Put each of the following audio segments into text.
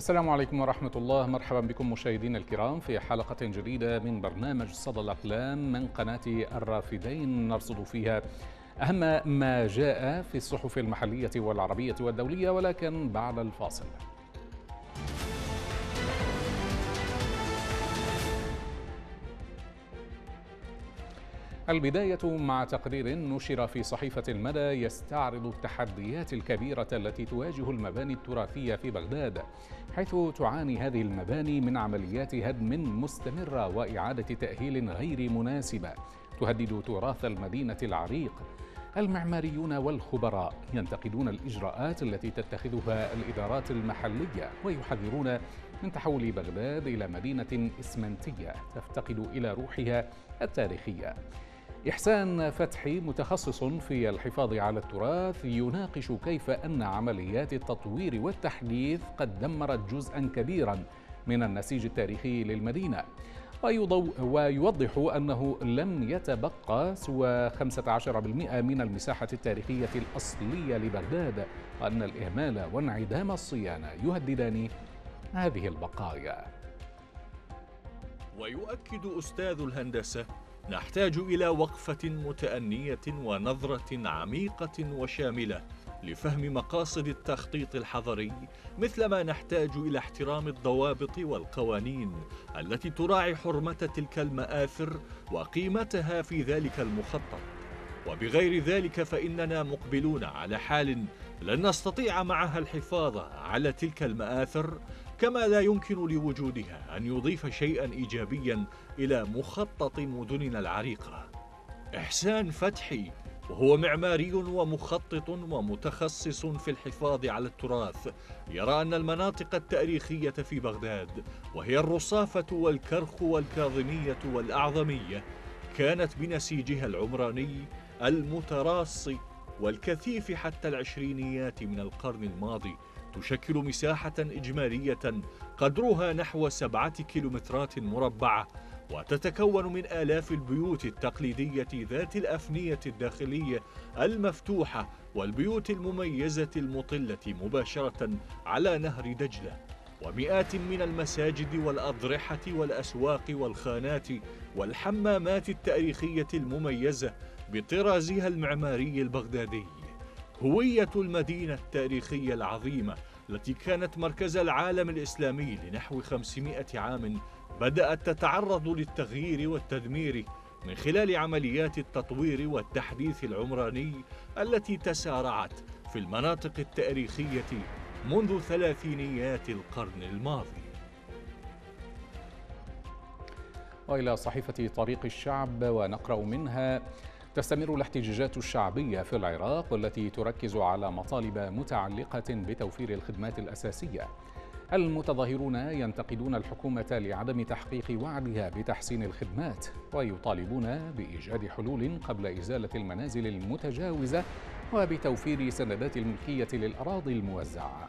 السلام عليكم ورحمة الله. مرحبا بكم مشاهدينا الكرام في حلقة جديدة من برنامج صدى الأقلام من قناة الرافدين. نرصد فيها أهم ما جاء في الصحف المحلية والعربية والدولية ولكن بعد الفاصل. البداية مع تقرير نشر في صحيفة المدى يستعرض التحديات الكبيرة التي تواجه المباني التراثية في بغداد حيث تعاني هذه المباني من عمليات هدم مستمرة وإعادة تأهيل غير مناسبة تهدد تراث المدينة العريق. المعماريون والخبراء ينتقدون الإجراءات التي تتخذها الإدارات المحلية ويحذرون من تحول بغداد إلى مدينة إسمنتية تفتقد إلى روحها التاريخية. إحسان فتحي متخصص في الحفاظ على التراث يناقش كيف أن عمليات التطوير والتحديث قد دمرت جزءا كبيرا من النسيج التاريخي للمدينة. ويوضح أنه لم يتبقى سوى 15% من المساحة التاريخية الأصلية لبغداد وأن الإهمال وانعدام الصيانة يهددان هذه البقايا. ويؤكد أستاذ الهندسة نحتاج إلى وقفة متأنية ونظرة عميقة وشاملة لفهم مقاصد التخطيط الحضري مثلما نحتاج إلى احترام الضوابط والقوانين التي تراعي حرمة تلك المآثر وقيمتها في ذلك المخطط. وبغير ذلك فإننا مقبلون على حال لن نستطيع معها الحفاظ على تلك المآثر كما لا يمكن لوجودها أن يضيف شيئا إيجابيا إلى مخطط مدننا العريقة إحسان فتحي وهو معماري ومخطط ومتخصص في الحفاظ على التراث. يرى أن المناطق التاريخية في بغداد وهي الرصافة والكرخ والكاظمية والأعظمية كانت بنسيجها العمراني المتراص والكثيف حتى العشرينيات من القرن الماضي. تشكل مساحة إجمالية قدرها نحو سبعة كيلومترات مربعة وتتكون من آلاف البيوت التقليدية ذات الأفنية الداخلية المفتوحة والبيوت المميزة المطلة مباشرة على نهر دجلة. ومئات من المساجد والأضرحة والأسواق والخانات والحمامات التاريخية المميزة بطرازها المعماري البغدادي. هوية المدينة التاريخية العظيمة التي كانت مركز العالم الإسلامي لنحو 500 عام بدأت تتعرض للتغيير والتدمير من خلال عمليات التطوير والتحديث العمراني التي تسارعت في المناطق التاريخية منذ ثلاثينيات القرن الماضي. وإلى صحيفة طريق الشعب ونقرأ منها تستمر الاحتجاجات الشعبية في العراق والتي تركز على مطالب متعلقة بتوفير الخدمات الأساسية. المتظاهرون ينتقدون الحكومة لعدم تحقيق وعدها بتحسين الخدمات ويطالبون بإيجاد حلول قبل إزالة المنازل المتجاوزة وبتوفير سندات الملكية للأراضي الموزعة.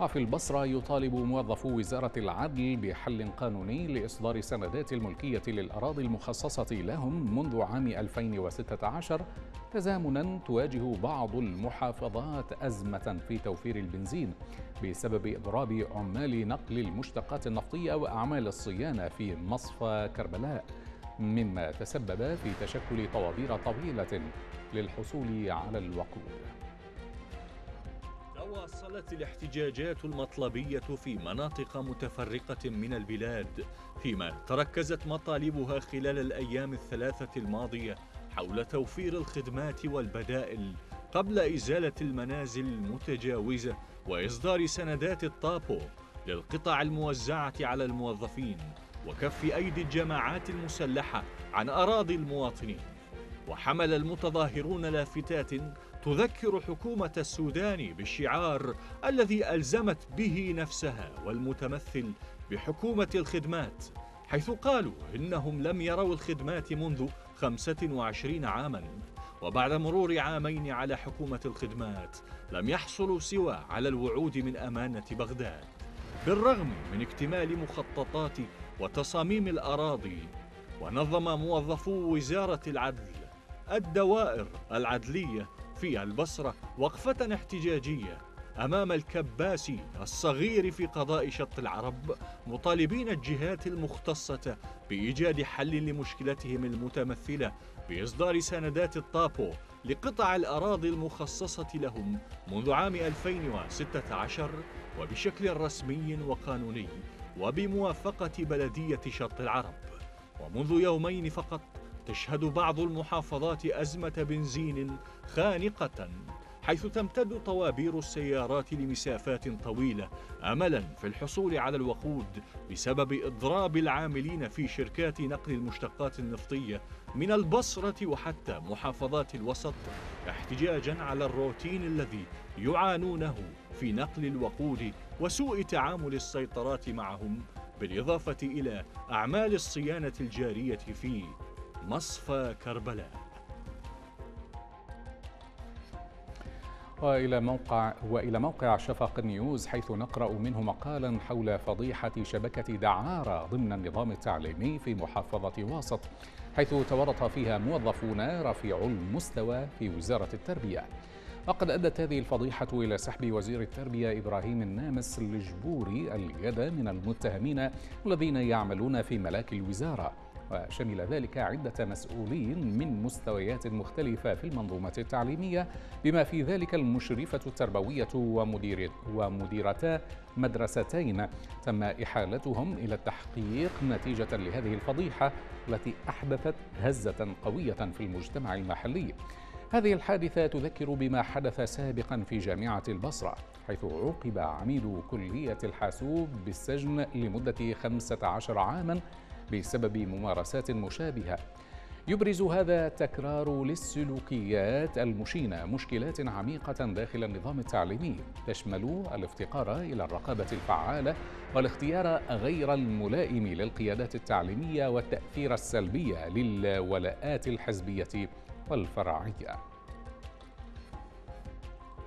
وفي البصرة يطالب موظفو وزارة العدل بحل قانوني لإصدار سندات الملكية للأراضي المخصصة لهم منذ عام 2016 تزامنا تواجه بعض المحافظات أزمة في توفير البنزين بسبب إضراب عمال نقل المشتقات النفطية وأعمال الصيانة في مصفى كربلاء مما تسبب في تشكل طوابير طويلة للحصول على الوقود. واصلت الاحتجاجات المطلبية في مناطق متفرقة من البلاد فيما تركزت مطالبها خلال الأيام الثلاثة الماضية حول توفير الخدمات والبدائل قبل إزالة المنازل المتجاوزة وإصدار سندات الطابو للقطع الموزعة على الموظفين وكف أيدي الجماعات المسلحة عن أراضي المواطنين. وحمل المتظاهرون لافتات تذكر حكومة السودان بالشعار الذي ألزمت به نفسها والمتمثل بحكومة الخدمات حيث قالوا إنهم لم يروا الخدمات منذ 25 عاماً وبعد مرور عامين على حكومة الخدمات لم يحصلوا سوى على الوعود من أمانة بغداد. بالرغم من اكتمال مخططات وتصاميم الأراضي ونظم موظفو وزارة العدل الدوائر العدلية في البصرة وقفة احتجاجية أمام الكباسي الصغير في قضاء شط العرب مطالبين الجهات المختصة بإيجاد حل لمشكلتهم المتمثلة بإصدار سندات الطابو لقطع الأراضي المخصصة لهم منذ عام 2016 وبشكل رسمي وقانوني وبموافقة بلدية شط العرب. ومنذ يومين فقط تشهد بعض المحافظات أزمة بنزين خانقة حيث تمتد طوابير السيارات لمسافات طويلة أملا في الحصول على الوقود بسبب إضراب العاملين في شركات نقل المشتقات النفطية من البصرة وحتى محافظات الوسط احتجاجا على الروتين الذي يعانونه في نقل الوقود وسوء تعامل السيطرات معهم بالإضافة إلى أعمال الصيانة الجارية في مصفى كربلاء. وإلى موقع وإلى موقع شفق نيوز حيث نقرأ منه مقالا حول فضيحة شبكة دعارة ضمن النظام التعليمي في محافظة واسط حيث تورط فيها موظفون رفيع المستوى في وزارة التربية. وقد أدت هذه الفضيحة إلى سحب وزير التربية إبراهيم النامس الجبوري اليد من المتهمين الذين يعملون في ملاك الوزارة. وشمل ذلك عدة مسؤولين من مستويات مختلفة في المنظومة التعليمية بما في ذلك المشرفة التربوية ومدير ومديرتا مدرستين. تم إحالتهم إلى التحقيق نتيجة لهذه الفضيحة التي أحدثت هزة قوية في المجتمع المحلي. هذه الحادثة تذكر بما حدث سابقا في جامعة البصرة حيث عوقب عميد كلية الحاسوب بالسجن لمدة 15 عاما بسبب ممارسات مشابهة. يبرز هذا تكرار للسلوكيات المشينة مشكلات عميقة داخل النظام التعليمي. تشمل الافتقار إلى الرقابة الفعالة والاختيار غير الملائم للقيادات التعليمية والتأثير السلبي للولاءات الحزبية والفرعية.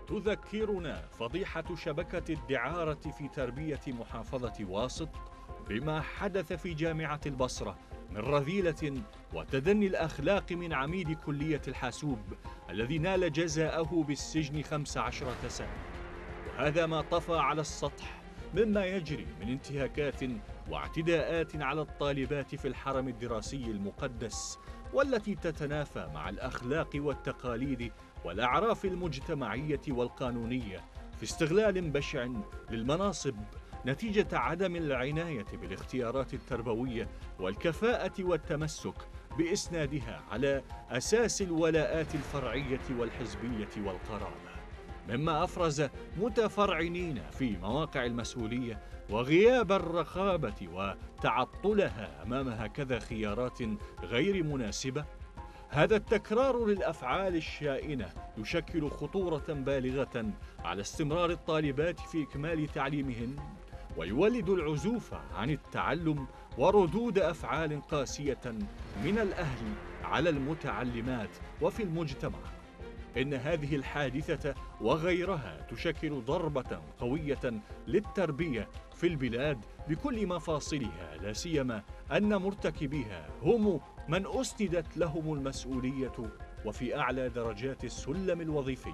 تذكرنا فضيحة شبكة الدعارة في تربية محافظة واسط بما حدث في جامعة البصرة من رذيلة وتدني الأخلاق من عميد كلية الحاسوب الذي نال جزاءه بالسجن خمس عشرة سنة. وهذا ما طفى على السطح مما يجري من انتهاكات واعتداءات على الطالبات في الحرم الدراسي المقدس والتي تتنافى مع الأخلاق والتقاليد والأعراف المجتمعية والقانونية في استغلال بشع للمناصب نتيجة عدم العناية بالاختيارات التربوية والكفاءة والتمسك بإسنادها على أساس الولاءات الفرعية والحزبية والقرابة مما أفرز متفرعنين في مواقع المسؤولية وغياب الرقابة وتعطلها أمام هكذا خيارات غير مناسبة. هذا التكرار للأفعال الشائنة يشكل خطورة بالغة على استمرار الطالبات في إكمال تعليمهن ويولد العزوف عن التعلم وردود أفعال قاسية من الأهل على المتعلمات وفي المجتمع. إن هذه الحادثة وغيرها تشكل ضربة قوية للتربية في البلاد بكل مفاصلها لا سيما أن مرتكبيها هم من أسندت لهم المسؤولية وفي أعلى درجات السلم الوظيفي.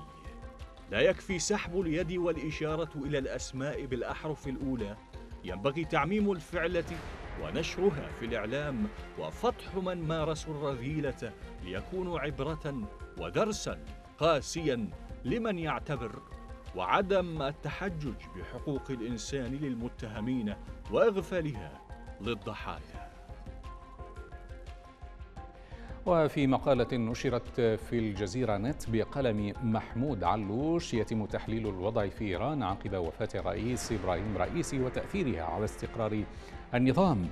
لا يكفي سحب اليد والإشارة إلى الأسماء بالأحرف الأولى. ينبغي تعميم الفعلة ونشرها في الإعلام وفتح من مارسوا الرذيلة ليكونوا عبرة ودرسا. قاسيا لمن يعتبر وعدم التحجج بحقوق الإنسان للمتهمين وإغفالها للضحايا. وفي مقالة نشرت في الجزيرة نت بقلم محمود علوش يتم تحليل الوضع في إيران عقب وفاة الرئيس إبراهيم رئيسي وتأثيرها على استقرار النظام.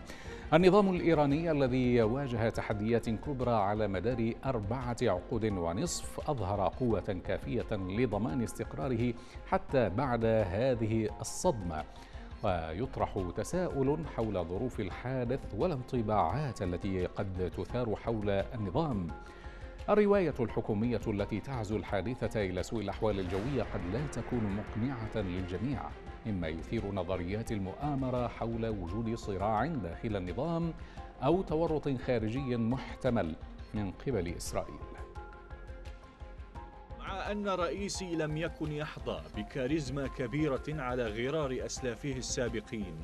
النظام الإيراني الذي واجه تحديات كبرى على مدار أربعة عقود ونصف أظهر قوة كافية لضمان استقراره حتى بعد هذه الصدمة. ويطرح تساؤل حول ظروف الحادث والانطباعات التي قد تثار حول النظام. الرواية الحكومية التي تعزو الحادثة إلى سوء الأحوال الجوية قد لا تكون مقنعة للجميع. مما يثير نظريات المؤامرة حول وجود صراع داخل النظام أو تورط خارجي محتمل من قبل إسرائيل. أن رئيسي لم يكن يحظى بكاريزما كبيرة على غرار أسلافه السابقين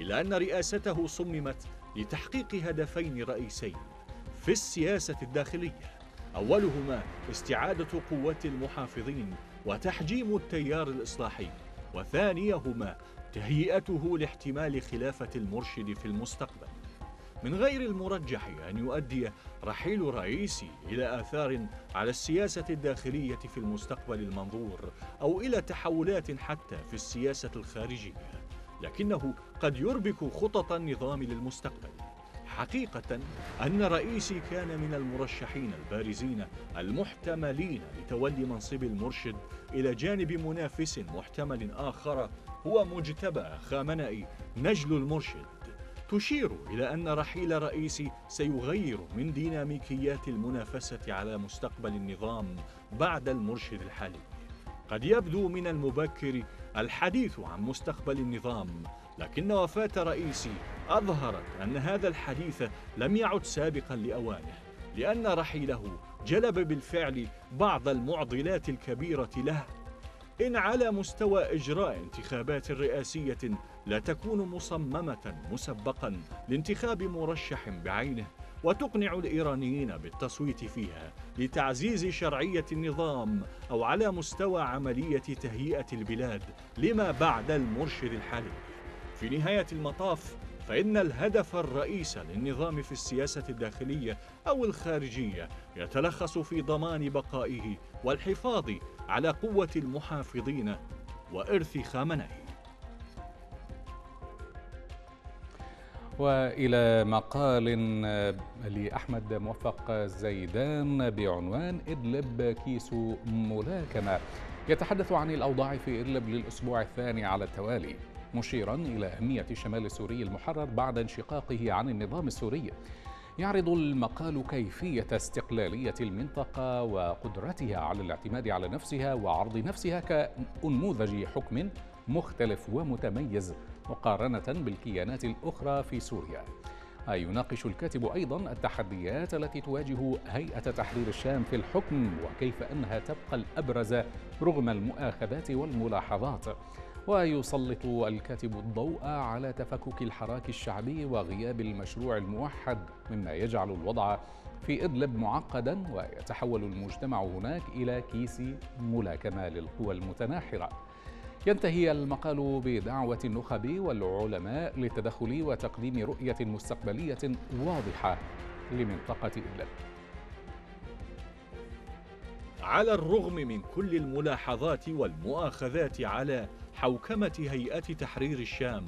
إلا أن رئاسته صممت لتحقيق هدفين رئيسين في السياسة الداخلية. أولهما استعادة قوات المحافظين وتحجيم التيار الإصلاحي. وثانيهما تهيئته لاحتمال خلافة المرشد في المستقبل. من غير المرجح أن يؤدي رحيل رئيسي إلى آثار على السياسة الداخلية في المستقبل المنظور أو إلى تحولات حتى في السياسة الخارجية لكنه قد يربك خطط النظام للمستقبل. حقيقة أن رئيسي كان من المرشحين البارزين المحتملين لتولي منصب المرشد إلى جانب منافس محتمل آخر هو مجتبى خامنئي نجل المرشد. تشير إلى أن رحيل رئيسي سيغير من ديناميكيات المنافسة على مستقبل النظام بعد المرشد الحالي. قد يبدو من المبكر الحديث عن مستقبل النظام لكن وفاة رئيسي أظهرت أن هذا الحديث لم يعد سابقا لأوانه لأن رحيله جلب بالفعل بعض المعضلات الكبيرة له. إن على مستوى إجراء انتخابات رئاسية لا تكون مصممة مسبقا لانتخاب مرشح بعينه وتقنع الإيرانيين بالتصويت فيها لتعزيز شرعية النظام أو على مستوى عملية تهيئة البلاد لما بعد المرشد الحالي. في نهاية المطاف فإن الهدف الرئيس للنظام في السياسة الداخلية أو الخارجية يتلخص في ضمان بقائه والحفاظ على قوة المحافظين وإرث خامنئي وإلى مقال لأحمد موفق زيدان بعنوان إدلب كيس ملاكمة. يتحدث عن الأوضاع في إدلب للأسبوع الثاني على التوالي. مشيرا إلى أهمية الشمال السوري المحرر بعد انشقاقه عن النظام السوري. يعرض المقال كيفية استقلالية المنطقة وقدرتها على الاعتماد على نفسها وعرض نفسها كنموذج حكم مختلف ومتميز مقارنة بالكيانات الأخرى في سوريا. يناقش الكاتب أيضا التحديات التي تواجه هيئة تحرير الشام في الحكم وكيف أنها تبقى الأبرز رغم المؤاخذات والملاحظات. ويسلط الكاتب الضوء على تفكك الحراك الشعبي وغياب المشروع الموحد مما يجعل الوضع في إدلب معقدا ويتحول المجتمع هناك إلى كيس ملاكمة للقوى المتناحرة. ينتهي المقال بدعوة النخب والعلماء للتدخل وتقديم رؤية مستقبلية واضحة لمنطقة إدلب على الرغم من كل الملاحظات والمؤاخذات على حوكمة هيئة تحرير الشام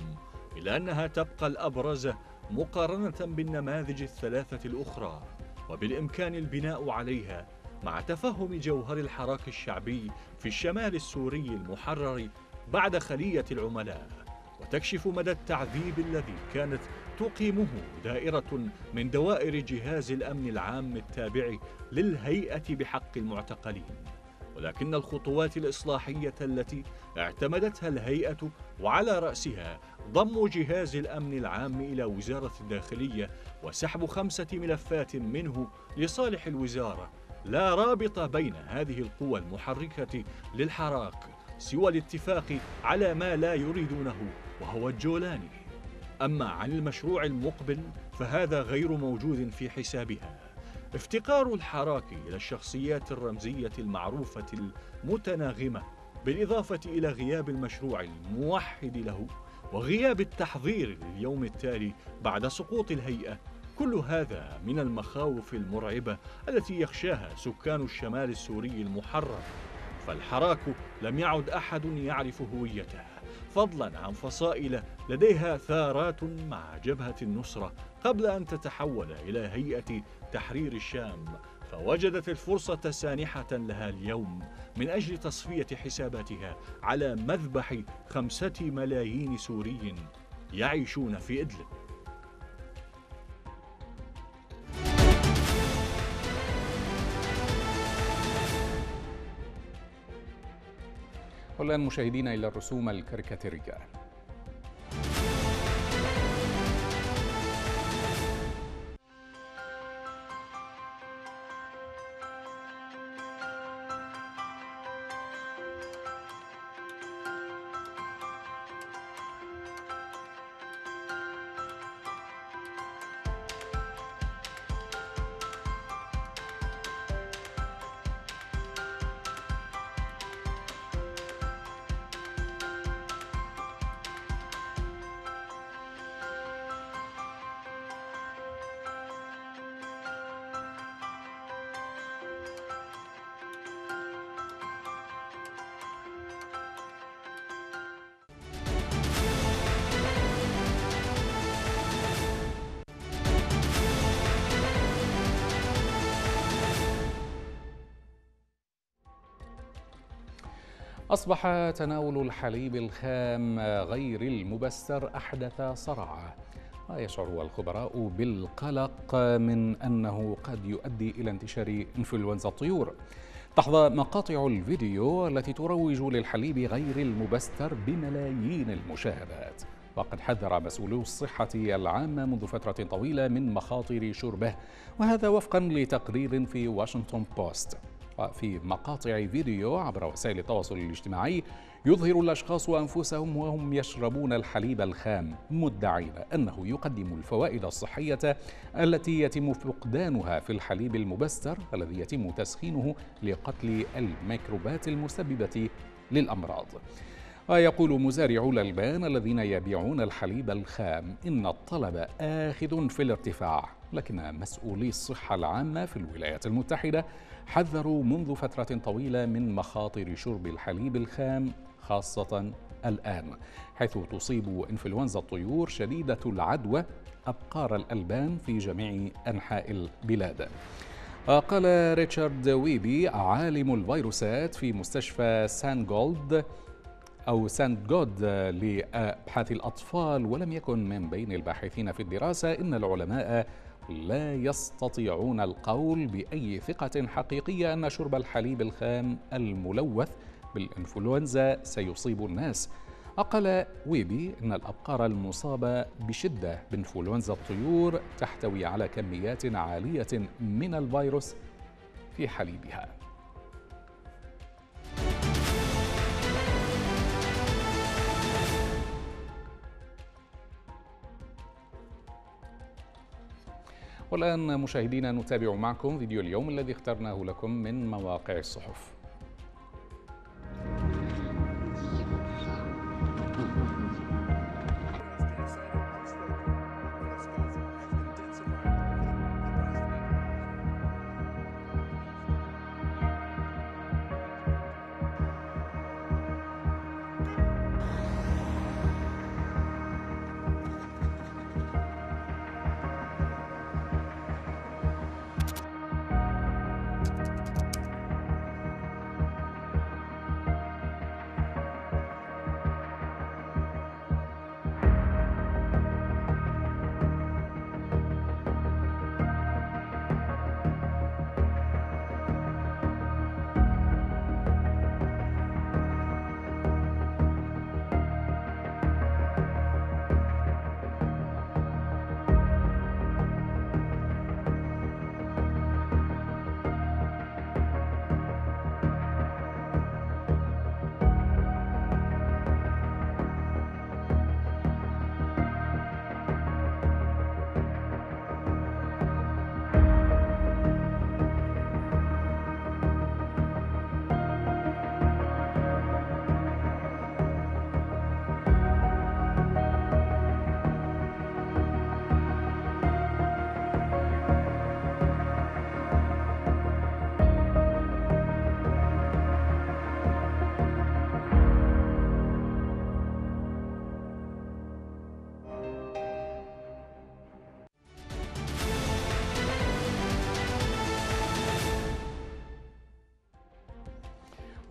إلا أنها تبقى الأبرز مقارنة بالنماذج الثلاثة الأخرى وبالإمكان البناء عليها مع تفهم جوهر الحراك الشعبي في الشمال السوري المحرر بعد خلية العملاء وتكشف مدى التعذيب الذي كانت تقيمه دائرة من دوائر جهاز الأمن العام التابع للهيئة بحق المعتقلين. ولكن الخطوات الإصلاحية التي اعتمدتها الهيئة وعلى رأسها ضم جهاز الأمن العام إلى وزارة الداخلية وسحب خمسة ملفات منه لصالح الوزارة. لا رابط بين هذه القوى المحركة للحراك سوى الاتفاق على ما لا يريدونه وهو الجولاني أما عن المشروع المقبل فهذا غير موجود في حسابها. افتقار الحراك إلى الشخصيات الرمزية المعروفة المتناغمة بالإضافة إلى غياب المشروع الموحد له وغياب التحضير لليوم التالي بعد سقوط الهيئة. كل هذا من المخاوف المرعبة التي يخشاها سكان الشمال السوري المحرر. فالحراك لم يعد أحد يعرف هويته فضلا عن فصائل لديها ثارات مع جبهة النصرة قبل أن تتحول إلى هيئة تحرير الشام فوجدت الفرصة سانحة لها اليوم من أجل تصفية حساباتها على مذبح خمسة ملايين سوري يعيشون في إدلب. والآن مشاهدينا إلى الرسوم الكاريكاتيرية. أصبح تناول الحليب الخام غير المبستر أحدث صراع ويشعر الخبراء بالقلق من أنه قد يؤدي إلى انتشار إنفلونزا الطيور تحظى مقاطع الفيديو التي تروج للحليب غير المبستر بملايين المشاهدات. وقد حذر مسؤولو الصحة العامة منذ فترة طويلة من مخاطر شربه وهذا وفقا لتقرير في واشنطن بوست وفي مقاطع فيديو عبر وسائل التواصل الاجتماعي يظهر الأشخاص أنفسهم وهم يشربون الحليب الخام مدعين أنه يقدم الفوائد الصحية التي يتم فقدانها في الحليب المبستر الذي يتم تسخينه لقتل الميكروبات المسببة للأمراض. ويقول مزارعو الألبان الذين يبيعون الحليب الخام إن الطلب آخذ في الارتفاع لكن مسؤولي الصحة العامة في الولايات المتحدة حذروا منذ فترة طويلة من مخاطر شرب الحليب الخام خاصة الآن حيث تصيب إنفلونزا الطيور شديدة العدوى أبقار الألبان في جميع أنحاء البلاد. قال ريتشارد ويبي عالم الفيروسات في مستشفى سان جود أو سانت جود لأبحاث الأطفال ولم يكن من بين الباحثين في الدراسة إن العلماء لا يستطيعون القول بأي ثقة حقيقية أن شرب الحليب الخام الملوث بالإنفلونزا سيصيب الناس. أقل ويبي أن الأبقار المصابة بشدة بإنفلونزا الطيور تحتوي على كميات عالية من الفيروس في حليبها. والآن مشاهدينا نتابع معكم فيديو اليوم الذي اخترناه لكم من مواقع الصحف.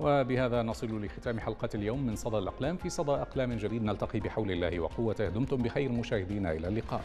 وبهذا نصل لختام حلقة اليوم من صدى الأقلام. في صدى أقلام جديد نلتقي بحول الله وقوته. دمتم بخير مشاهدينا إلى اللقاء.